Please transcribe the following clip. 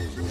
Mm-hmm.